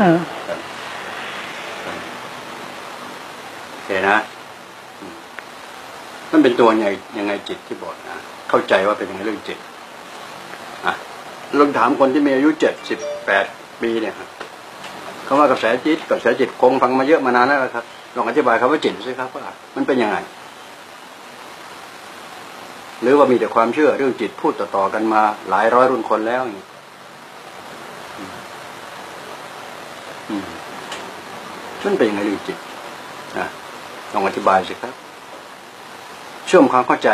อ่าโอเคนะมมันเป็นตัวยังไงยังไงจิตที่บอกนะ เข้าใจว่าเป็นยังไงเรื่องจิตอะลองถามคนที่มีอายุเจ็ดสิบแปดปีเนี่ยครับคำว่ากระแสจิตกระแสจิตคงฟังมาเยอะมานานแล้วครับลองอธิบายคำว่าจิตสิครับว่ามันเป็นยังไง หรือว่ามีแต่ความเชื่อเรื่องจิตพูดต่อๆกันมาหลายร้อยรุ่นคนแล้วอย่างนี้อืมอืม มันเป็นยังไงเรื่องจิตนะลองอธิบายสิครับ เชื่อมความเข้าใจ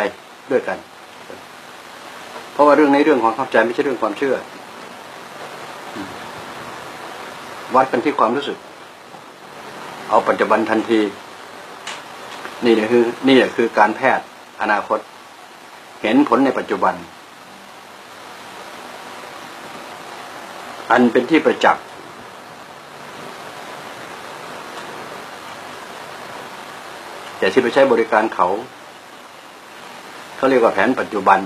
ด้วยกัน เพราะว่าเรื่องในเรื่องของเข้าใจไม่ใช่เรื่องความเชื่อ วัดกันที่ความรู้สึก เอาปัจจุบันทันที นี่คือ นี่คือการแพทย์อนาคต เห็นผลในปัจจุบัน อันเป็นที่ประจักษ์ แต่ที่ไปใช้บริการเขาเขาเรียกว่าแผนปัจจุบัน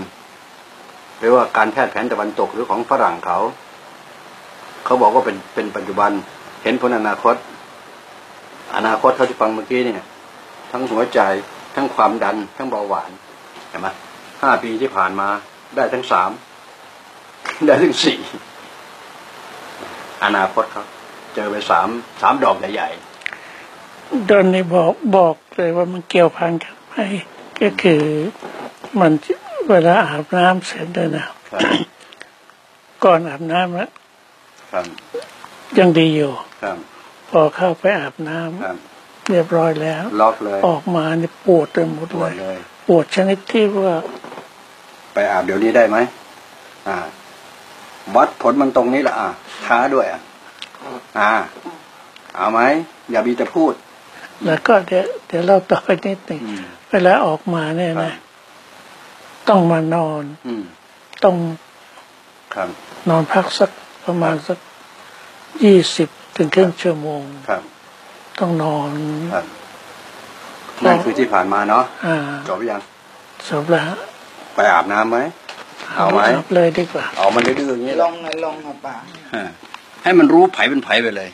หรือว่าการแพทย์แผนตะวันตกหรือของฝรั่งเขา เขาบอกว่าเป็นเป็นปัจจุบัน เห็นผลอนาคต อนาคตเขาที่ฟังเมื่อกี้เนี่ย ทั้งหัวใจทั้งความดัน ทั้งเบาหวานเห็นไหมห้าปีที่ผ่านมาได้ทั้งสามได้ทั้งสี่อนาคตครับ เจอไปสามสามดอกใหญ่ ตอนนี้บอกบอกเลยว่ามันเกี่ยวพันกันไหมก็คือมันเวลาอาบน้ำเสร็จเลยนะๆครับก่อนอาบน้ำแล้วครับยังดีอยู่ครับพอเข้าไปอาบน้ำครับเรียบร้อยแล้วล็อกเลยออกมาเนี่ยปวดไปหมดปเลวดยเลย ปวดชนิดที่ว่า ไปอาบเดี๋ยวนี้ได้ไหมอ่า วัดผลมันตรงนี้แหละอะท้าด้วยอะอ่า เอาไหมอย่ามีแต่พูด แล้วก็เดี๋ยวเดี๋ยวเราต่อไปนิดหนึ่งอืมเวลาออกมาเนี่ยครับนะ ต้องมานอนอืมต้องครับนอนพักสักประมาณสักยี่สิบถึงครึ่งชั่วโมงครับต้องนอนครับนั่นคือที่ผ่านมาเนาะอ่าจบหรือยังจบแล้วไปอาบน้ำไหมเอาไหมจบเลยดีกว่าเอามันดื้อๆอย่างนี้ลแหละงนะลงอะป่าฮะให้มันรู้ไผเป็นไผไปเลย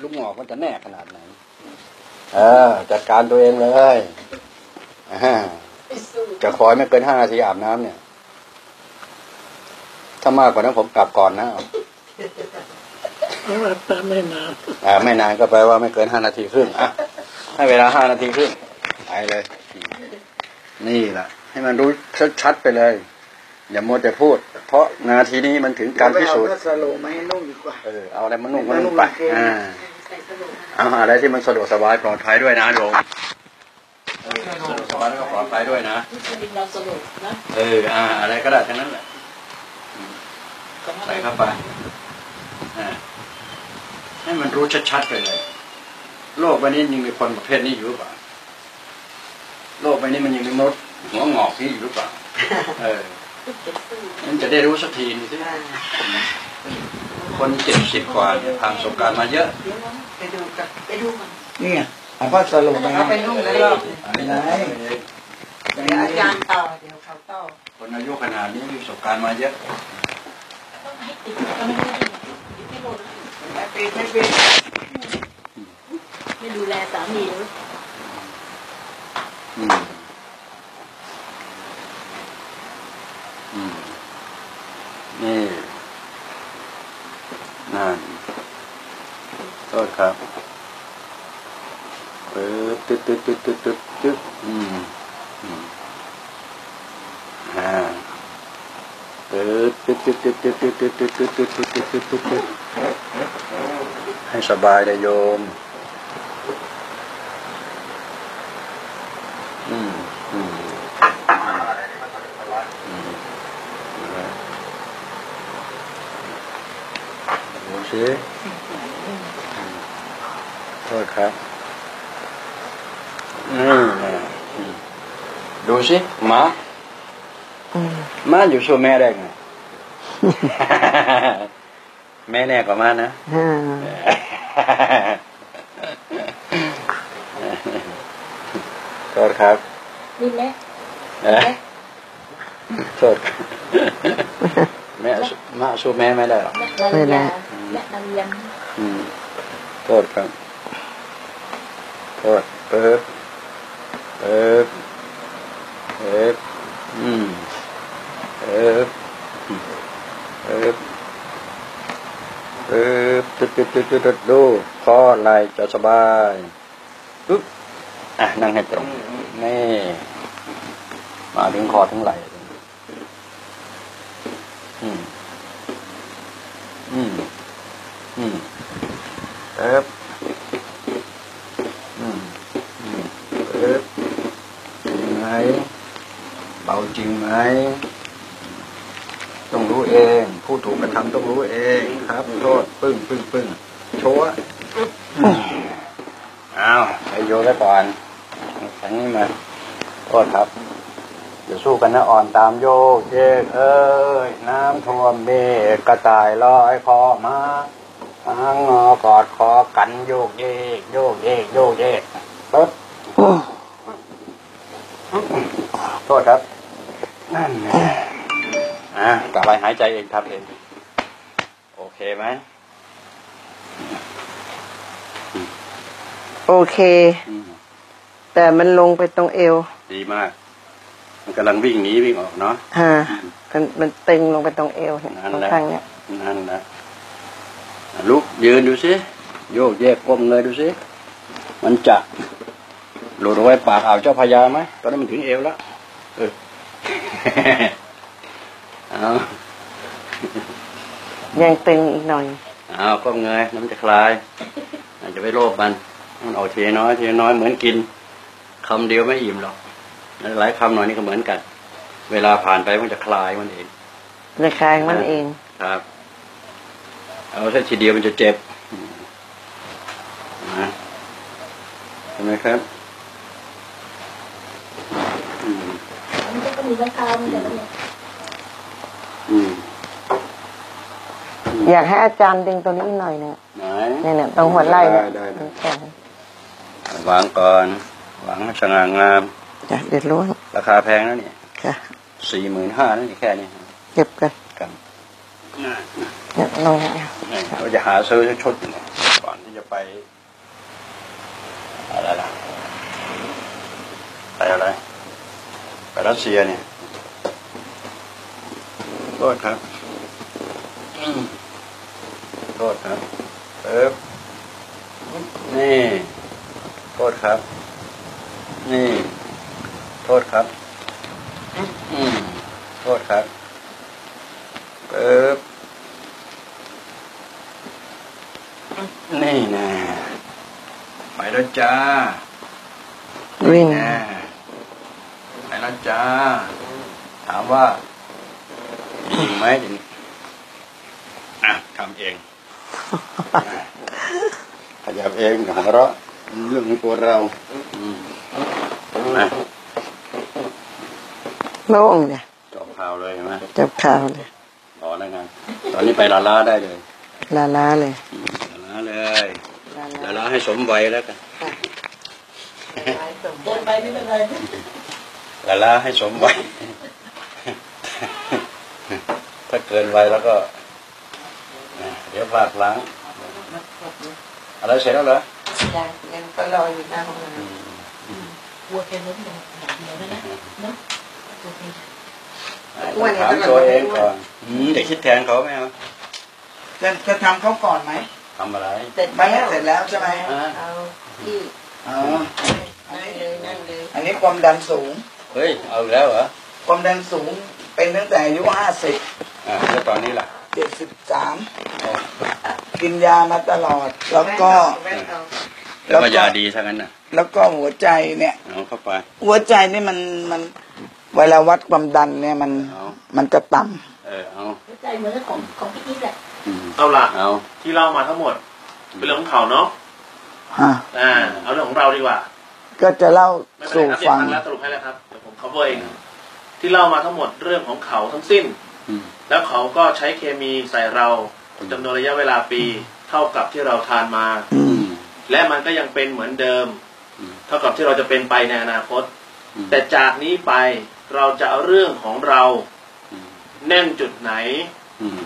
ลูกหงอกมันจะแน่ขนาดไหน เออ จัดการตัวเองเลยอ่าจะคอยไม่เกินห้านาทีอาบน้ำเนี่ย ถ้ามากกว่านั้นผมกลับก่อนนะเพราะว่าแป๊บไม่นานอ่าไม่นานก็แปลว่าไม่เกินห้านาทีครึ่งอะให้เวลาห้านาทีครึ่งไปเลย นี่แหละให้มันรู้ชัดๆไปเลย อย่ามัวแต่พูด เพราะนาทีนี้มันถึงการพิสูจน์เอาสโลมาให้นุ่งดีกว่าเออเอาอะไรมานุ่งก็นุ่งไปอ่า เอาอะไรที่มันสะดวกสบายปลอดภัยด้วยนะโยมเออสะดวกสบายแล้วก็ปลอดภัยด้วยนะเราสรุปนะเอออ่าอะไรก็ได้ทั้งนั้นแหละใส่เข้าไปอ่าให้มันรู้ชัดๆไปเลย โลกใบนี้ยังมีคนประเภทนี้อยู่หรือเปล่าโลกใบนี้มันยังมีมนุษย์หัวงอกที่อยู่หรือเปล่าเออมันจะได้รู้สักทีนึงสิ คนเจ็ดสิบกว่าเนี่ยผ่านประสบการณ์มาเยอะ ไปดูกับไปดูมันเนี่ยเอาผ้าสโลมาเอาไปนุ่งแล้วรอบอันนี้เดี๋ยวอาจารย์ต่อเดี๋ยวเขาต่อคนอายุขนาดนี้มีประสบการณ์มาเยอะต้องให้ติดก็ไม่ได้ติดไม่หมดไม่เป็นไม่เป็นไม่ดูแลสามีเลยอืมอืม นี่ นั่นโทษครับเออตึ๊ดตึ๊ดตึ๊ดตึ๊ดตึ๊ดตึ๊ดอืมอ่าเออตึ๊ดตึ๊ดตึ๊ดตึ๊ดตึ๊ดตึ๊ดตึ๊ดตึ๊ดตึ๊ดตึ๊ดตึ๊ดตึ๊ดให้สบายเลยโยม อืม อืม อืมดู สิโทษครับนี่นะอืมดูสิหมาหมาอยู่สู้แม่ได้ไงแม่แน่กว่ามานะโทษครับนี่แม่เอ๊ะโทษแม่สู้มาสู้แม่ไม่ได้หรอกไม่ได้อืม และนักเรียนอืมโทษครับโทษเปิบเปิบเปิบอืมเปิบเปิบเปิบตึ๊ดตึ๊ดตึ๊ดตึ๊ดดดูคอไหลจะสบายปึ๊บอะนั่งให้ตรงนี่มาถึงคอถึงไหล่อืม อืม อืมเอ๊บอืม อืมเอ๊บจริงไหมเบาจริงไหม ต้องรู้เอง ผู้ถูกกระทำต้องรู้เอง ครับ โทึ้งปึ้งโชว์อะอ้าวไปโยนไว้ก่อนแข็งนี่มาโทษครับเดี๋ยวสู้กันนะอ่อนตามโยกเยกเอ้ยน้ำท่วมเมฆกระต่ายลอยคอมาหางงอกอดคอกันโยกเยกโยกเยกโยกเยกปึ๊บโทษครับ นั่นไงอะกลับไปหายใจเองครับเอง โอเคไหม โอเคอืมแต่มันลงไปตรงเอว ดีมาก มันกำลังวิ่งหนีวิ่งออกเนาะฮะมันมันตึงลงไปตรงเอวเนี่ยนั่นตรงแหละข้างเนี่ยนั่นนะลุกยืนดูสิโยกแยกก้มเลยดูสิมันจะหลุดเอาไว้ปากอ่าวเจ้าพญาไหมตอนนั้นมันถึงเอวแล้วเออเอายังตึงอีกหน่อยเอาก้มเงยน้ำจะคลายอาจจะไปโลภมัน มันออกทีน้อยทีน้อยเหมือนกินคำเดียวไม่อิ่มหรอกหลายคำหน่อยนี่ก็เหมือนกัน เวลาผ่านไปมันจะคลายมันเองในคางมันเองครับ เอาแค่ทีเดียวมันจะเจ็บนะเห็นไหมครับอืมมันก็มีราคามีแต่ละเนี่ยอืมอยากให้อาจารย์ดึงตัวนี้อีกหน่อยเนี่ยไหนเนี่ยเนี่ยตรงหัวไหล่เนี่ยได้ได้แข็ง วางก่อน วางให้สง่างามจ้ะเดี๋ยวล่วงราคาแพงนะเนี่ยค่ะสี่หมื่นห้านั่นแค่นี้เก็บกันครับเนี่ยลงเนี่ยนี่เราจะหาซื้อชุดเนี่ยก่อนที่จะไปอะไรล่ะไปอะไรไปรัสเซียเนี่ยโทษครับอืมโทษครับเอ๊บนี่ โทษครับ นี่ โทษครับ อืมโทษครับเอ๊บนี่นะไปแล้วจ้าวิ่งแน่ไปแล้วจ้า ถามว่ามีอีกไหมทีนี้อะทำเองขยับเองหัวเราะ เรื่องของตัวเราอืมนะโล่งเนี่ยจบข่าวเลยเห็นไหมจับข่าวเลยรอแล้วไงตอนนี้ไปลาลาได้เลยลาลาเลยอืมลาลาเลยลาลาลาลาให้สมวัยแล้วกันเดินไปไม่เป็นไรลาลาให้สมวัยถ้าเกินวัยแล้วก็นะเดี๋ยวพลาดพลั้งอะไรเสร็จแล้วเหรอ ยังยังก็รออยู่หน้าห้องน้กลัวแกล้มอย่างเดียวนะเนาะกลัวแกถามตัวเองก่อนอืมเด็กคิดแทนเขาไหมครับจะจะทำเขาก่อนไหมทำอะไรำเสร็จไม่เสร็จแล้วใช่ไหมเอาที่อ๋อนั่งเลยนั่งเลยอันนี้ความดันสูง เฮ้ย เอาอีกแล้วเหรอ ความดันสูงเป็นตั้งแต่อายุห้าสิบอ่าแล้วตอนนี้ล่ะเจ็ดสิบสามอ๋อกินยามาตลอด แล้วก็ แว่นเอาแล้วก็ยาดีทั้งนั้นน่ะแล้วก็หัวใจเนี่ยเอาเข้าไป หัวใจนี่มันมันเวลาวัดความดันเนี่ยมันเอามันจะต่เออเอาหัวใจเหมือนกับของของพี่อีทแหละอืมเอาล่ะเอาที่เล่ามาทั้งหมด เป็นเรื่องของเขาเนาะำฮะอ่าเอาเรื่องของเราดีกว่า ก็จะเล่าไม่เป็นสู่ไรครับเดี๋ยวฟังฟังแล้วสรุปให้แล้วครับเดี๋ยวผม cover เองที่เล่ามาทั้งหมดเรื่องของเขาทั้งสิ้นอืมแล้วเขาก็ใช้เคมีใส่เราจำนวนระยะเวลาปีเท่ากับที่เราทานมาอือืมม และมันก็ยังเป็นเหมือนเดิมอืมเท่ากับที่เราจะเป็นไปในอนาคตอืมแต่จากนี้ไปเราจะเอาเรื่องของเราอืมแน่นจุดไหนอืม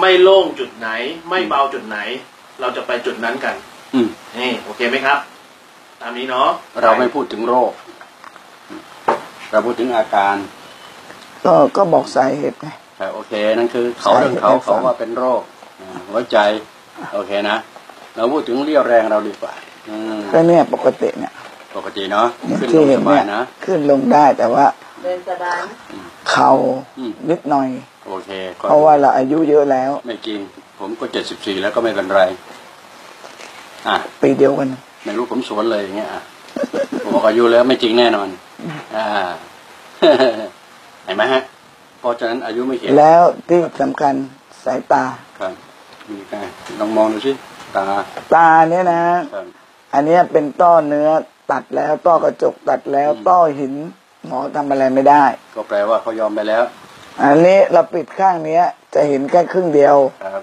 ไม่โล่งจุดไหน ไม่เบาจุดไหน เราจะไปจุดนั้นกันอืมนี่โอเคไหมครับ ตามนี้เนาะเราไม่พูดถึงโรค เราพูดถึงอาการ ก็ก็บอกสาเหตุไงแต่โอเคนั่นคือ เขาเรื่องเขาใช่เขาว่าเป็นโรคอ่าหัวใจ โอเคนะ เราพูดถึงเรี่ยวแรงเราดีกว่าอืมก็เนี่ยปกติเนี่ยปกติเนาะเนี่ยขึ้นลที่งเห็สนบาเนี่ยยนะขึ้นลงได้แต่ว่าเดินสบายนะเข่าอืมนิดหน่อยโอเคก็เพราะว่าเราอายุเยอะแล้ว ไม่จริง ผมก็เจ็ดสิบสี่แล้วก็ไม่เป็นไร อะปีเดียวกันไม่รู้ผมสวนเลยอย่างเงี้ยอะบอกอายุแล้วไม่จริงแน่นอน อ่าเห็นไหมฮะเพราะฉะนั้นอายุไม่เขียนแล้วที่สำคัญสายตาครับมีไงลองมองดูสิ ตา ตาเนี่ยนะครับอันเนี้ยเป็นต้อเนื้อตัดแล้ว ต้อกระจกตัดแล้วอืมต้อหิน หมอทำอะไรไม่ได้ ก็แปลว่าเขายอมไปแล้ว อันนี้เราปิดข้างเนี้ย จะเห็นแค่ครึ่งเดียวครับ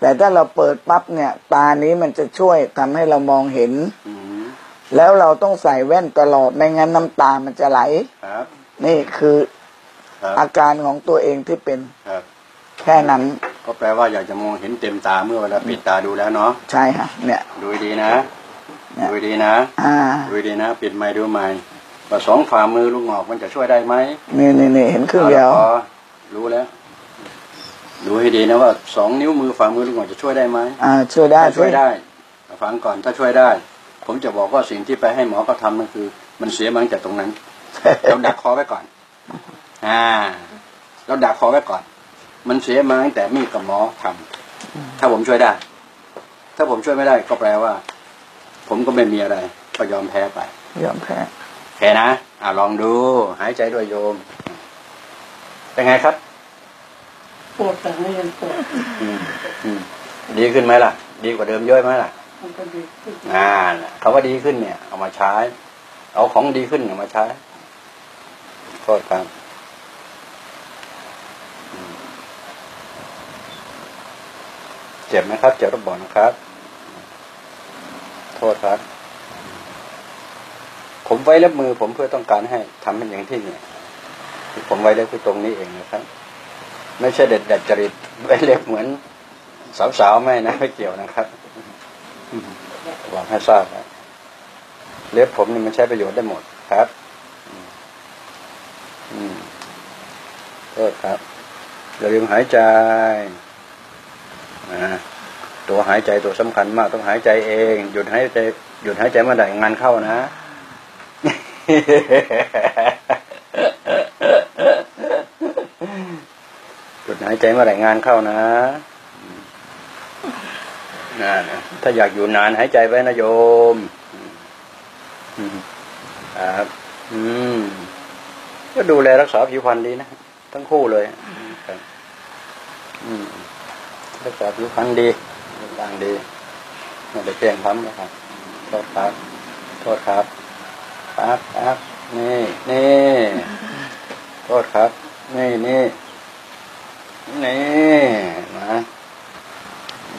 แต่ถ้าเราเปิดปั๊บเนี่ย ตานี้มันจะช่วยทำให้เรามองเห็นอืมแล้วเราต้องใส่แว่นตลอดไม่งั้นน้ำตามันจะไหลครับนี่คือครับอาการของตัวเองที่เป็นครับแค่นั้น ก็แปลว่าอยากจะมองเห็นเต็มตาเมื่อเวลาปิดตาดูแล้วเนาะใช่ค่ะ เนี่ยดูดีนะเนี่ยดูดีนะอ่าดูดีนะ ปิดไม้ดูไม้ว่าสองฝ่ามือลูกหงอกมันจะช่วยได้ไหมนี่นี่นี่เห็นครึ่งเดียวอาละพอรู้แล้วดูให้ดีนะว่าสองนิ้วมือฝ่ามือลูกหงอกจะช่วยได้ไหมอ่า ช่วยได้ถ้าช่วยได้ฟังก่อนถ้าช่วยได้ ผมจะบอกว่าสิ่งที่ไปให้หมอเขาทำนั่นคือ มันเสียมาตั้งแต่ตรงนั้นเราดักคอไว้ก่อน อ่าเราดักคอไว้ก่อน มันเสียมาตั้งแต่มีกับหมอทำถ้าผมช่วยได้ ถ้าผมช่วยไม่ได้ก็แปลว่า ผมก็ไม่มีอะไร ก็ยอมแพ้ไป ยอมแพ้โอเคนะอ่าลองดู หายใจด้วยโยม เป็นไงครับ ปวดแต่ไม่ยังปวดอืมอืมดีขึ้นไหมล่ะ ดีกว่าเดิมเยอะไหมล่ะมันก็ดีขึ้นอ่าเขาว่าดีขึ้นเนี่ย เอามาใช้ เอาของดีขึ้นเอามาใช้โทษครับอืม เจ็บไหมครับ เจ็บระบอกนะครับ โทษครับ ผมไว้เล็บมือ ผมเพื่อต้องการให้ทำเป็นอย่างที่เนี่ยที่ผมไว้เล็บคือตรงนี้เองนะครับ ไม่ใช่เด็ดเด็ดจริตไว้เล็บเหมือนสาวๆไม่นะไม่เกี่ยวนะครับหวังให้ทราบนะเล็บผมนี่มันใช้ประโยชน์ได้หมดครับ อืมอืมโทษครับอย่าลืมหายใจ ตัวหายใจตัวสำคัญมากต้องหายใจเอง หยุดหายใจหยุดหายใจเมื่อใดงานเข้านะหยุดหายใจเมื่อไหร่งานเข้านะนะถ้าอยากอยู่นานหายใจไว้นะโยมครับอืมก็ดูแลรักษาผิวพรรณดีนะ ทั้งคู่เลยอืม รักษาผิวพรรณดีต่างดีไม่ได้เปลี่ยนทำนะครับ โทษครับ โทษครับ ครับครับ นี่ นี่ โทษครับ นี่นี่นี่นะ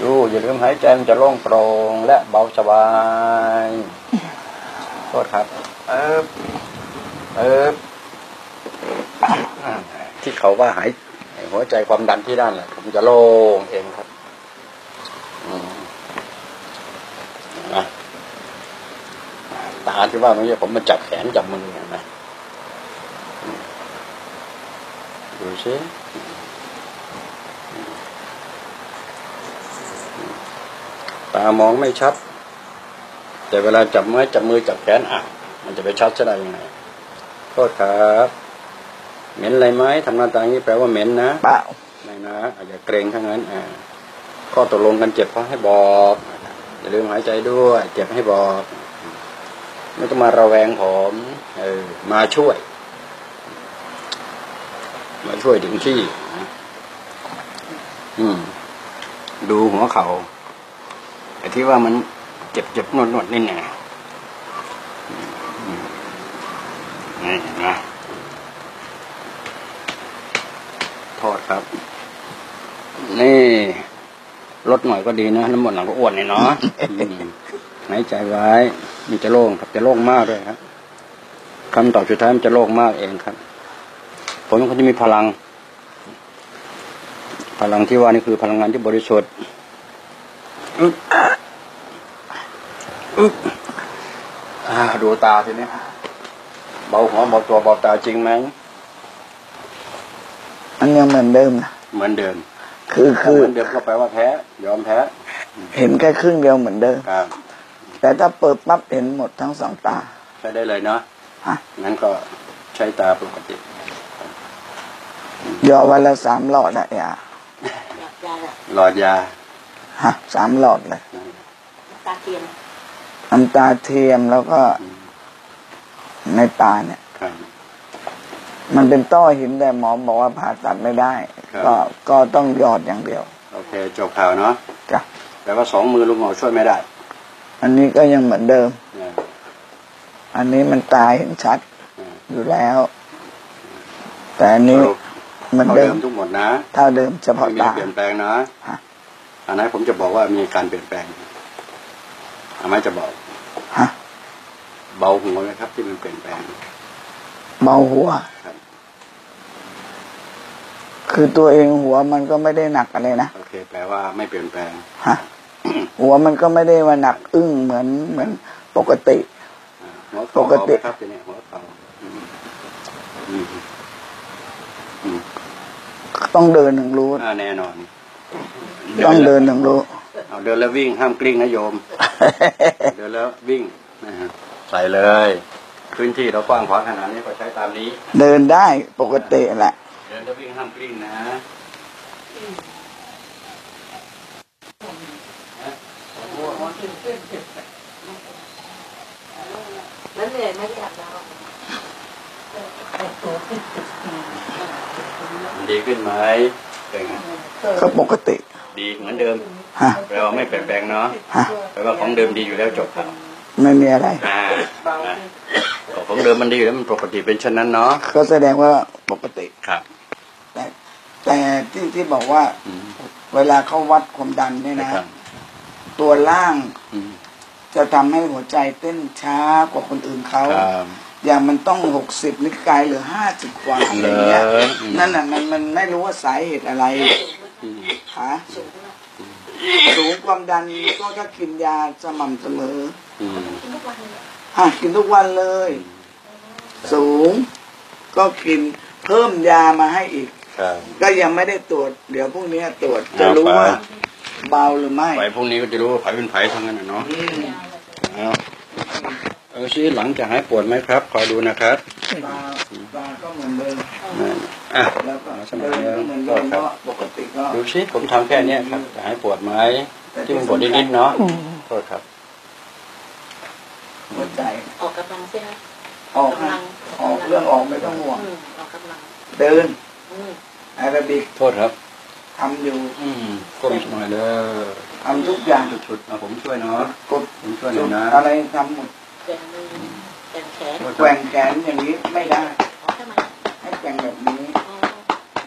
ดูอย่าลืมหายใจมันจะโล่งโปร่งและเบาสบาย โทษครับ เอิบเอิบอ่าที่เขาว่าหายหัวใจความดันที่ด้านแหละผมจะโล่งเองครับอืมนะตา ที่ว่าเมื่อกี้ผมมาจับแขนจับมือเห็นไหมอืมดูสิตามองไม่ชัด แต่เวลาจับไม้จับมือจับแขนอะ มันจะไปชัดจะได้ยังไงโทษครับเหม็นอะไรไหมทำหน้าตาอย่างนี้แปลว่าเหม็นนะเปล่าไม่นะอาจจะเกรงทั้งนั้นอ่าข้อตกลงกันเจ็บเพราะให้บอกอย่าลืมหายใจด้วย เจ็บให้บอก ไม่ต้องมาระแวงผมเออมาช่วย มาช่วยถึงที่อืม ดูหัวเขา่าไอ้ที่ว่ามันเจ็บเจ็บนวดนวดนี่ไงอืมนี่นไหมโทษครับ นี่ลดหน่อยก็ดีนะน้ำมันหลังก็อ้วนนี่เนาะ หายใจไว้มันจะโล่งครับจะโล่งมากด้วยครับคำตอบสุดท้ายมันจะโล่งมากเองครับ ผมก็จะมีพลังพพลังที่ว่านี่คือพลังงานที่บริสุทธิ์อึ๊บอึ๊บอ่าดูตาทีนี้เบาหัวเบาตัวเบาตาจริงไหมมันยังเหมือนเดิมนะเหมือนเดิม คือถ้าคือเหมือนเดิมก็แปลว่าแพ้ยอมแพ้ เห็นแค่ครึ่งเดียวเหมือนเดิมครับ แต่ถ้าเปิดปั๊บเห็นหมดทั้งสองตาใช้ได้เลยเนาะฮะงั้นก็ใช้ตาปกติยอวันละสามหลอดอะอย่าอยากยาแบบหลอดยาฮะสามหลอดเลยตาเทียมน้ำตาเทียมแล้วก็ ในตาเนี่ยครับมันเป็นต้อหินแต่หมอบอกว่าผ่าตัดไม่ได้ครับก็ก็ต้องหยอดอย่างเดียว โอเค จบข่าวเนาะจ้ะแปลว่าสองมือลุงหมอช่วยไม่ได้ อันนี้ก็ยังเหมือนเดิมเนี่ยอันนี้มันตายเห็นชัดอืมอยู่แล้ว แต่อันนี้สรุปเหมือนเท่าเดิเดิมมทุกหมดนะเท่าเดิมเฉไม่พาะมีตาเปลี่ยนแปลงนะฮะอันนั้นผมจะบอกว่ามีการเปลี่ยนแปลงอาไม่จะบอกฮะเบาหัวเลยครับ ที่มันเปลี่ยนแปลง เบาหัวครับคือตัวเองหัวมันก็ไม่ได้หนักอะไรนะโอเค แปลว่าไม่เปลี่ยนแปลงฮะ หัวมันก็ไม่ได้ว่าหนักอึ้งเหมือนเหมือนปกติอ่าหัวเข่าปกติเอาไหมครับทีนี้หัวเข่าอืมอืมอืมต้องเดินถึงรู้อ่าแน่นอน ต้องเดินถึงรู้เอาเดินแล้ววิ่งห้ามกลิ้งนะโยม เดินแล้ววิ่งนะฮะใส่เลย พื้นที่เรากว้างขวางขนาดนี้ก็ใช้ตามนี้ เดินได้ปกติแหละ เดินแล้ววิ่งห้ามกลิ้งนะ แล้วเหนื่อยไหม่อยากเรามันดีขึ้นไหมเป็นไงก็ปกติดีเหมือนเดิมฮะแปลว่าไม่เปลี่ยนแปลงเนาะฮะแปลว่าของเดิมดีอยู่แล้วจบครับไม่มีอะไรอ่าอ่าก็ของเดิมมันดีอยู่แล้วมันปกติเป็นเช่นนั้นเนาะก็แสดงว่าปกติครับ แต่แต่ที่ที่บอกว่าอืมเวลาเขาวัดความดันเนี่ยนะครับ ตัวล่างอืมจะทำให้หัวใจเต้นช้ากว่าคนอื่นเขาครับอย่างมันต้องหกสิบนิกายเหลือห้าสิบกว่าอย่างเงี้ยเลยอืมนั่นน่ะมันมันไม่รู้ว่าสาเหตุอะไรอืมฮะสูงความดันก็ถ้ากินยาสม่ำเสมออืมฮะกินทุกวันเลย สูงก็กินเพิ่มยามาให้อีกครับก็ยังไม่ได้ตรวจ เดี๋ยวพรุ่งนี้ตรวจจะรู้เอาไปว่า เบาหรือไม่ไปพรุ่งนี้ก็จะรู้ว่าไผเป็นไผทั้งนั้นน่ะเนาะอืมเอาเออซิหลังจะหายปวดไหมครับคอยดูนะครับตาตาก็เหมือนเดิมอะแล้วก็สมัเดิยนนี้ก็เหมือนก็เดิมครับก็ปกติก็ดูซิผมทำแค่เนี้ยครับจะหายปวดไหมที่มันปวดนิดๆเนาะอืมโทษครับหัวใจออกกำลังใช่ไหมออกฮะออกเรื่องออกไม่ต้องห่วงอืมออกกำลังเดินอืมแอโรบิกโทษครับ ทำอยู่ อืมก้มหน่อยเด้อทำทุกอย่างชุดๆเอาผมช่วยเนาะกดผมช่วยหน่อยนะอะไรทำหมดแกว่งมือแกว่งแขนโทษแกครัว่บงแขนอย่างนี้ไม่ได้อ๋อทำไมให้แกว่งแบบนี้อ๋อ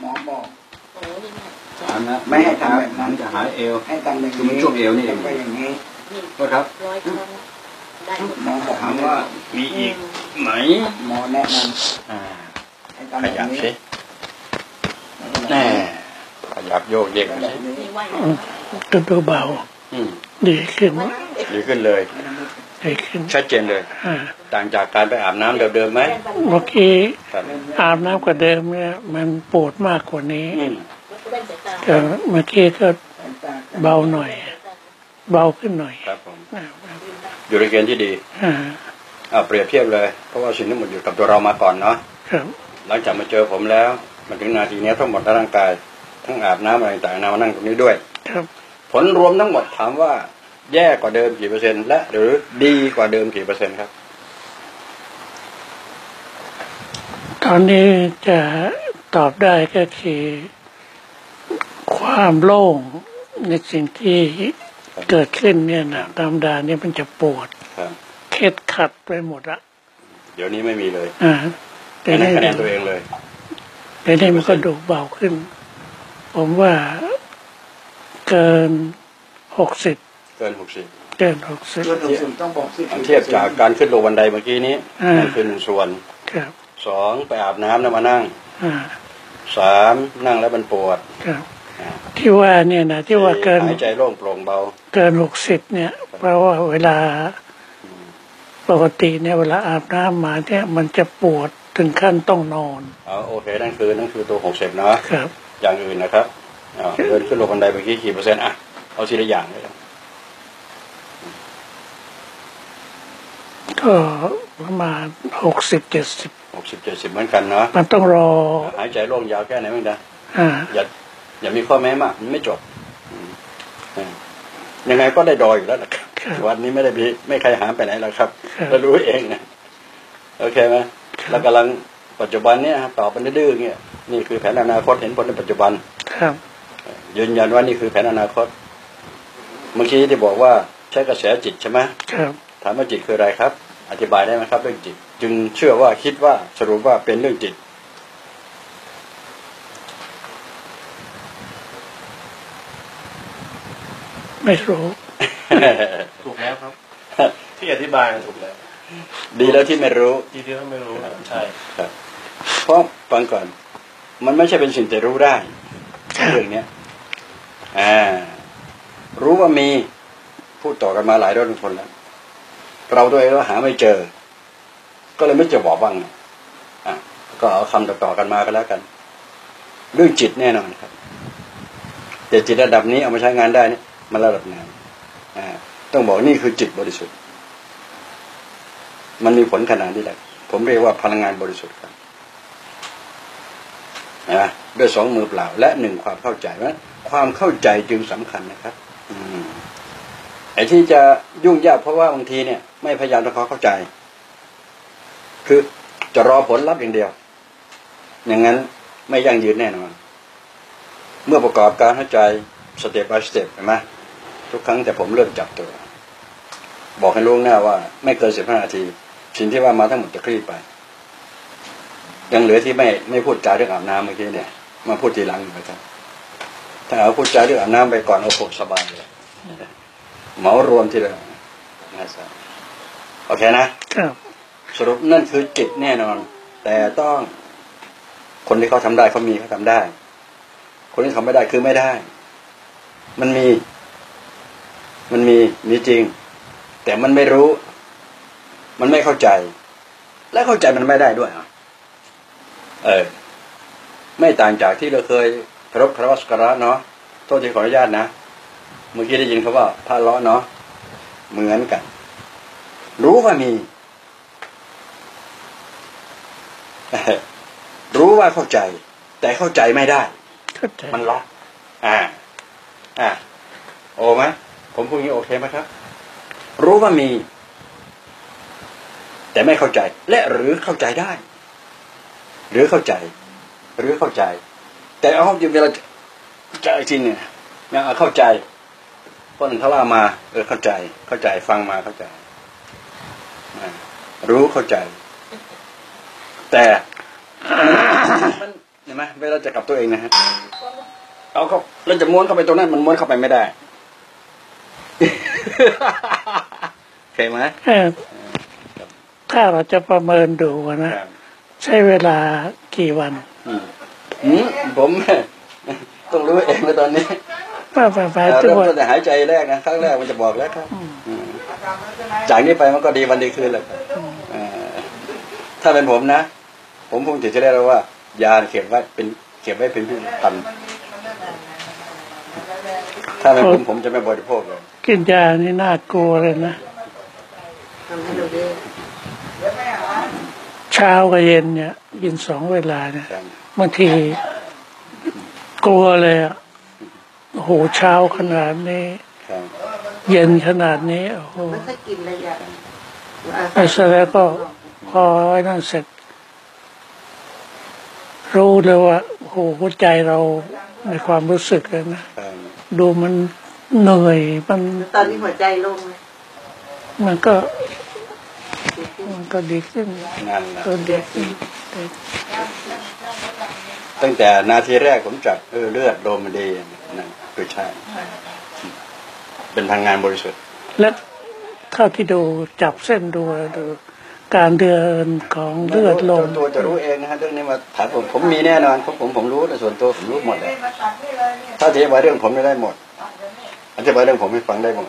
หมอบอกโอ้นี่แม่ถามนะไม่ให้ทำแบบนั้นหลังจะหายเอวให้ทำอย่างคือมันนี้ช่วงเอวนี่เองแล้วก็อย่างนี้นี่โทษครับร้อยครั้งได้หมดหมอบอกถามว่ามีอีกไหมหมอแนะนอ่าำให้ทำขแบบยับนี้สิแน่ ขยับโยกเยกแบสิบนี้นี่ไหวก็ดูเบาอืมดีขึ้นดีขึ้นเลยดีขึ้นชัดเจนเลยอ่าต่างจากการไปอาบน้ำเดิมๆไหมเมื่อกี้ครับอาบน้ำกว่าเดิมเนี่ยมันปวดมากกว่านี้อืมเล่นสายตาก็เมื่อกี้ก็เบาหน่อย เบาขึ้นหน่อยครับผมอ่าอยู่ในเกณฑ์ที่ดีอ่าเอาเปรียบเทียบเลย เพราะว่าสิ่งทั้งหมดอยู่กับตัวเรามาก่อนเนาะครับหลังจากมาเจอผมแล้วมาถึงนาทีนี้ทั้งหมดทั้งร่างกาย ทั้งอาบน้ำอะไรต่างๆนามานั่งตรงนี้ด้วยครับผลรวมทั้งหมดถามว่า แย่กว่าเดิมกี่เปอร์เซ็นต์และหรือดีกว่าเดิมกี่เปอร์เซ็นต์ครับ ตอนนี้จะตอบได้ก็คือ ความโล่งในสิ่งที่เกิดขึ้นเนี่ยนะธรรมดาเนี่ยมันจะปวดครับเคล็ดขัดไปหมดละเดี๋ยวนี้ไม่มีเลยอ่าแต่ให้นี่คะแนนตัวเองเลยแต่นี่มันก็ดูเบาขึ้น ผมว่าเกินหกสิบเกินหกสิบเกินหกสิบเกินหกสิบต้องบอกสิบเทียบจากการขึ้นลงบันไดเมื่อกี้นี้อ่านั่นั่นคือหนึ่งส่วนครับสองไปอาบน้ำแล้วมานั่งอ่าสามนั่งแล้วมันปวดครับอ่าที่ว่าเนี่ยนะที่ว่าเกินหายใจโล่งโปร่งเบา เกินหกสิบเนี่ย เพราะว่าเวลาปกติเนี่ยเวลาอาบน้ำมาเนี่ยมันจะปวดถึงขั้นต้องนอนเอาโอเคนั่นคือนั่นคือตัวหกสิบเนาะครับ อย่างอื่นนะครับอ่าเดินขึ้นลงบันไดเมื่อกี้กี่เปอร์เซ็นต์อะเอาทีละอย่างเลยครับก็ประมาณหกสิบเจ็ดสิบหกสิบเจ็ดสิบเหมือนกันเนาะมันต้องรอ หายใจโล่งยาวแค่ไหนบ้างนะอ่าอย่าอย่ามีข้อแม้มากมันไม่จบอืมอ่ายังไงก็ได้ดอยอยู่แล้วนะครับครับวันนี้ไม่ได้พีไม่ใครหามไปไหนแล้วครับครับเรารู้เองนะโอเคไหมครับเรากำลังปัจจุบันเนี่ยต่อไปดื้อๆเนี่ย นี่คือแผนอนาคตเห็นผลในปัจจุบัน ครับ ยืนยันว่านี่คือแผนอนาคต เมื่อกี้ที่บอกว่าใช้กระแสจิตใช่ไหมครับ ถามว่าจิตคืออะไรครับ อธิบายได้ไหมครับ เรื่องจิต จึงเชื่อว่าคิดว่าสรุปว่าเป็นเรื่องจิต ไม่รู้ถูกแล้วครับ ที่อธิบายถูกแล้ว ดีแล้วที่ไม่รู้ที่ที่เขาไม่รู้ใช่ครับเพราะฟังก่อน มันไม่ใช่เป็นสิ่งที่รู้ได้เรื่องเนี้ยอ่ารู้ว่ามีพูดต่อกันมาหลายร้อยคนแล้ว เราตัวเองก็หาไม่เจอ ก็เลยไม่จะบอกบ้างอะก็เอาคำต่อๆกันมาก็แล้วกัน เรื่องจิตแน่นอนครับ แต่จิตระดับนี้เอามาใช้งานได้นี่มันระดับไหนอ่าต้องบอกนี่คือจิตบริสุทธิ์ มันมีผลขนาดนี้แหละ ผมเรียกว่าพลังงานบริสุทธิ์ นะด้วยสองมือเปล่า และหนึ่งความเข้าใจว่าความเข้าใจจึงสำคัญนะครับอืไอ้ที่จะยุ่งยากเพราะว่าบางทีเนี่ย ไม่พยายามทำความเข้าใจ คือจะรอผลลัพธ์อย่างเดียว อย่างนั้นไม่ยั่งยืนแน่นอน เมื่อประกอบการเข้าใจสเต็ป by สเต็ปเห็นไหมทุกครั้งแต่ผมเริ่มจับตัว บอกให้ล่วงหน้าว่า ไม่เกินสิบห้านาที สิ่งที่ว่ามาทั้งหมดจะคลี่ไป ยังเหลือที่ไม่ไม่พูดจาเรื่องอาบน้ำเมื่อกี้เนี่ย มาพูดทีหลังอยู่นะครับถ้าเอาพูดจาเรื่องอาบน้ำไปก่อนเอาผมสบายเลยเหมารวมทีเดียวนะครับโอเคนะครับสรุปนั่นคือจิตแน่นอน แต่ต้องคนที่เขาทำได้เขามีเขาทำได้ คนที่ทำไม่ได้คือไม่ได้ มันมี มันมีมีจริง แต่มันไม่รู้ มันไม่เข้าใจ และเข้าใจมันไม่ได้ด้วยอะ เออไม่ต่างจากที่เราเคยพระพระวัสการะเนาะโทษทีขออนุญาตนะเมื่อกี้ได้ยินเขาว่าพระเลาะเนาะเหมือนกัน รู้ว่ามี รู้ว่าเข้าใจ แต่เข้าใจไม่ได้เข้าใจมันล็อกอ่า อ่าโอไหมผมพูดอย่างนี้โอเคไหมครับ รู้ว่ามี แต่ไม่เข้าใจ และหรือเข้าใจได้ หรือเข้าใจ หรือเข้าใจ แต่เอาจริงเวลาจะจริงเนี่ยนะเอาเข้าใจคนหนึ่งเขาเล่ามาเออเข้าใจเข้าใจฟังมาเข้าใจอ่ารู้เข้าใจ แต่มันเห็นไหมเวลาจะกลับตัวเองนะฮะเอาเขาเราจะม้วนเข้าไปตรงนั้นมันม้วนเข้าไปไม่ได้เคยไหมเออถ้าเราจะประเมินดูนะครับ ใช้เวลากี่วันอืมอืมผมต้องรู้เองเลยตอนนี้ป้าป้าป้าเอ่อทุกเริ่มวันต้นแต่หายใจแรกนะครั้งแรกมันจะบอกแล้วครับอืมจากนี้ไปมันก็ดีวันดีคืนแหละครับเอ่อถ้าเป็นผมนะ ผมคงจะได้แล้วว่า ยาเก็บไว้เป็นเก็บไว้เป็นพิพิธภัณฑ์ถ้าเป็นผมผมจะไม่บริโภคเลยกินยานี่น่ากลัวเลยนะทำให้ดูดิ เช้ากับเย็นเนี่ยกินสองเวลาเนี่ยครับบางทีกลัวเลยอะโอ้โหเช้าขนาดนี้ครับเย็นขนาดนี้โอ้โหไม่ค่อยกินเลยอะไอ้เสร็จแล้วก็พอไอ้นั่นเสร็จ รู้เลยว่าโอ้โหหัวใจเราในความรู้สึกเลยนะครับดูมันเหนื่อยมันตอนนี้หัวใจลงเลยมันก็ มันก็ดีขึ้นนั่นแหละก็ดีขึ้นตั้งแต่นาทีแรกผมจับเออเลือดโดมมันดีนั่นคือใช่ เป็นพลังงานบริสุทธิ์ และเท่าที่ดูจับเส้นดูอะไรดูการเดินของเลือดลมตัวจะรู้เองนะฮะเรื่องนี้มาถามผมผมมีแน่นอนผมผมผมรู้แต่ส่วนตัวผมรู้หมดเลยถ้าอธิบายเรื่องผมไม่ได้หมดอธิบายเรื่องผมให้ฟังได้หมด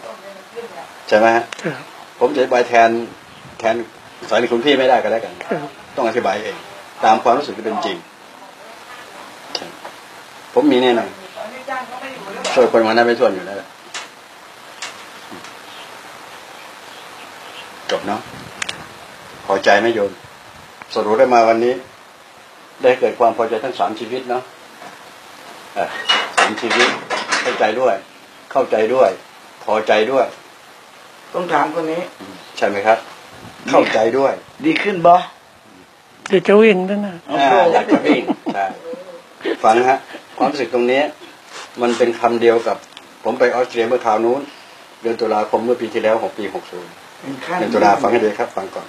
ใช่ไหมฮะครับผมจะอธิบายแทน แทนสายคุณพี่ไม่ได้ก็แล้วกันครับต้องอธิบายเอง ตามความรู้สึกที่เป็นจริง ผมมีแน่นอนช่วยคนมานั้นไม่ส่วนอยู่แล้วแหละจบเนาะพอใจไหมโยมสรุปได้มาวันนี้ ได้เกิดความพอใจทั้งสามชีวิตเนาะเออสามชีวิตเข้าใจด้วย เข้าใจด้วย พอใจด้วย ต้องถามคนนี้ ใช่ไหมครับ เข้าใจด้วย ดีขึ้นบ่เดี๋ยวจะวิ่งด้วยนะโอ้อ่าโหอยากจะวิ่งใช่ฟังนะฮะ ความรู้สึกตรงนี้ มันเป็นคำเดียวกับ ผมไปออสเตรียเมื่อคราวนู้น เดือนตุลาคมเมื่อปีที่แล้วหกปีหกศูนย์เป็นขั้นเดือนตุลาฟังให้ดีครับ ฟังก่อน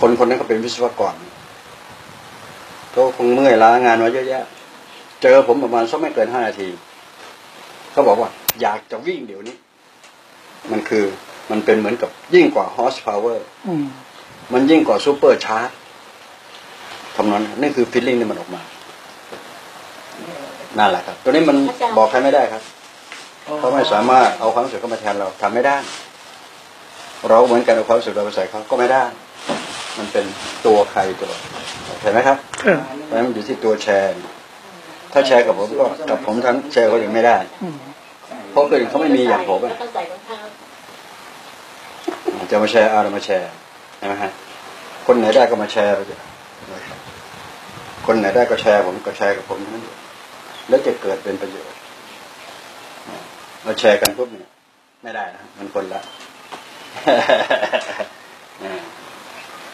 คนคนนั้นเขาเป็นวิศวกรเขาคงเมื่อยล้างานมาเยอะแยะ เจอผมประมาณสักไม่เกินห้านาทีเขาบอกว่า อยากจะวิ่งเดี๋ยวนี้ มันคือ มันเป็นเหมือนกับยิ่งกว่า horse power อืมมันยิ่งกว่า supercharge ทำนั้นนี่คือ feeling ที่มันออกมานั่นแหละครับ ตัวนี้มันบอกใครไม่ได้ครับเขาไม่สามารถเอาความรู้สึกเข้ามาแทนเราทำไม่ได้ เราเหมือนกันเอาความรู้สึกเราไปใส่เขาก็ไม่ได้ มันเป็นตัวใครตัวเห็นไหมครับครับเพราะฉะนั้นมันอยู่ที่ตัวแชร์ ถ้าแชร์กับผมก็กับผมทั้งแชร์คนอื่นไม่ได้อืมเพราะคนอื่นเขาไม่มีอย่างผมแล้อะ วก็ใส่รองเท้า จะมาแชร์เอาเรามาแชร์ใช่ไหมฮะคนไหนได้ก็มาแชร์ไปเถอะคนไหนได้ก็แชร์ผมก็แชร์กับผมนั่นเองแล้วจะเกิดเป็นประโยชน์เราแชร์กันปุ๊บเนี่ยไม่ได้นะมันคนละ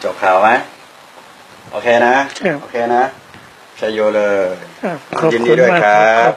จบข่าวไหมโอเคนะครับโอเคนะชัยโยเลยครับขอบยินดีคุณด้วยมากคครัรับ